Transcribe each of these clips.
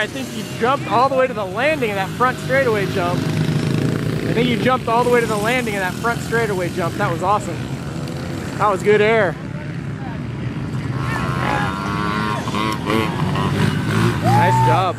I think you jumped all the way to the landing of that front straightaway jump. I think you jumped all the way to the landing of that front straightaway jump. That was awesome. That was good air. Nice job.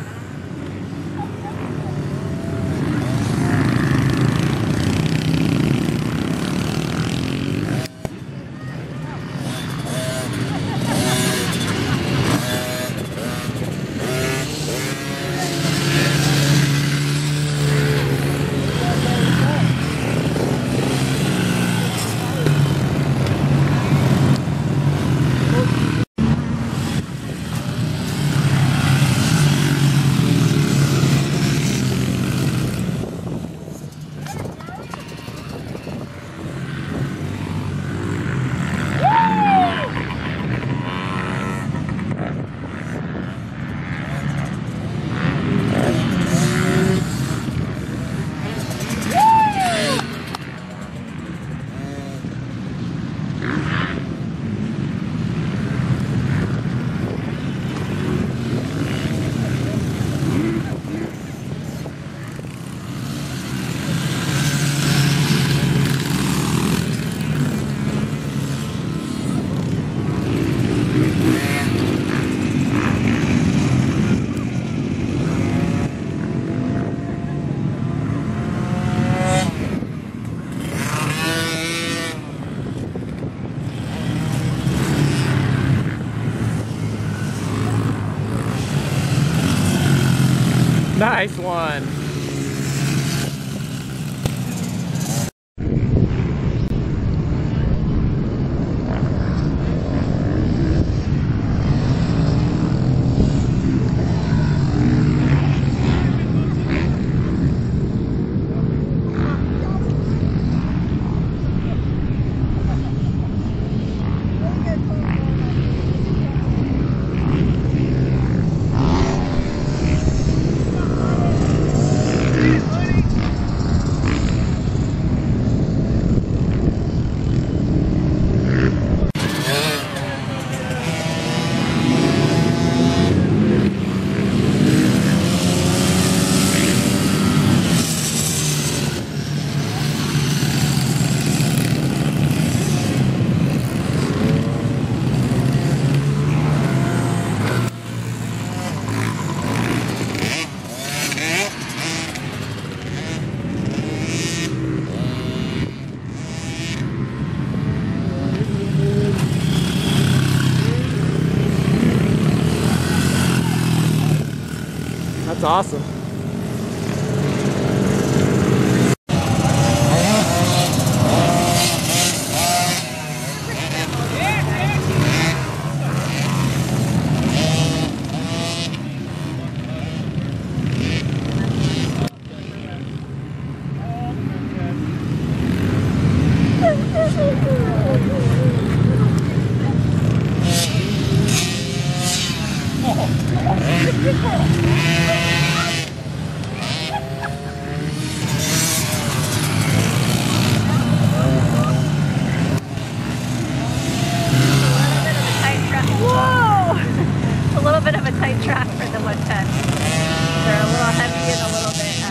Nice one. That's awesome. Whoa! a little bit of a tight track for the 110. They're a little heavy and a little bit